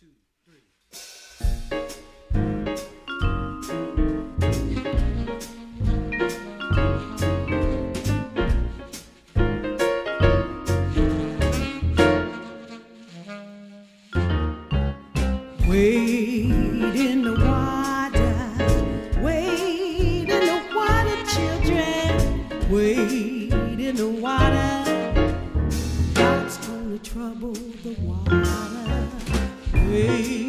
two, three. Wait in the water, wait in the water, children, wait in the water. God's gonna trouble the water away.